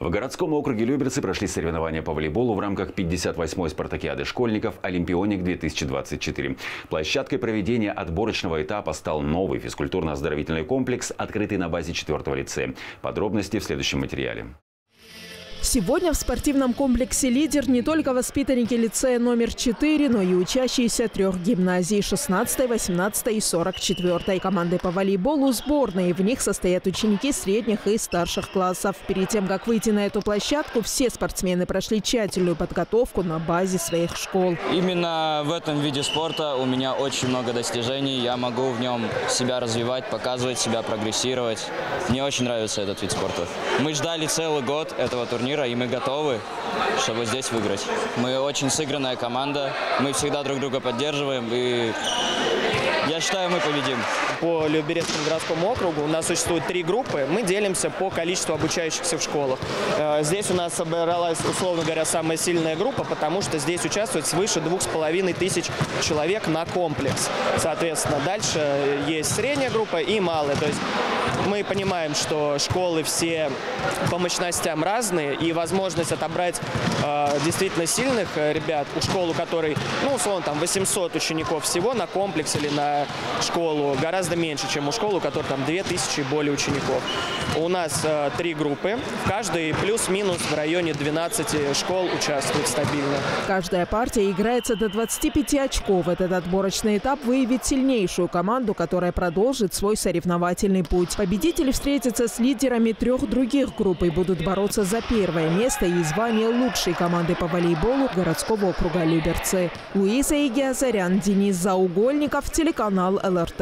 В городском округе Люберцы прошли соревнования по волейболу в рамках 58-й спартакиады школьников «Олимпионик-2024». Площадкой проведения отборочного этапа стал новый физкультурно-оздоровительный комплекс, открытый на базе 4-го лицея. Подробности в следующем материале. Сегодня в спортивном комплексе «Лидер» не только воспитанники лицея номер 4, но и учащиеся трех гимназий – 16, 18 и 44. Команды по волейболу сборные. В них состоят ученики средних и старших классов. Перед тем, как выйти на эту площадку, все спортсмены прошли тщательную подготовку на базе своих школ. Именно в этом виде спорта у меня очень много достижений. Я могу в нем себя развивать, показывать себя, прогрессировать. Мне очень нравится этот вид спорта. Мы ждали целый год этого турнира турнира, и мы готовы, чтобы здесь выиграть. Мы очень сыгранная команда, мы всегда друг друга поддерживаем, и я считаю, мы победим. По Люберецкому городскому округу у нас существует три группы. Мы делимся по количеству обучающихся в школах. Э, здесь у нас собралась, условно говоря, самая сильная группа, потому что здесь участвует свыше двух с половиной тысяч человек на комплекс. Соответственно, дальше есть средняя группа и малая. То есть мы понимаем, что школы все по мощностям разные, и возможность отобрать э, действительно сильных э, ребят у школы, у которой, ну, условно, там 800 учеников всего на комплекс или на школу, гораздо меньше, чем у школы, у которой там 2000 и более учеников. У нас э, три группы, в каждой плюс-минус в районе 12 школ участвует стабильно. Каждая партия играется до 25 очков. Этот отборочный этап выявит сильнейшую команду, которая продолжит свой соревновательный путь. Победители встретятся с лидерами трех других групп и будут бороться за первое место и звание лучшей команды по волейболу городского округа Люберцы. Луиза Игиазарян, Денис Заугольников, телеканал ЛРТ.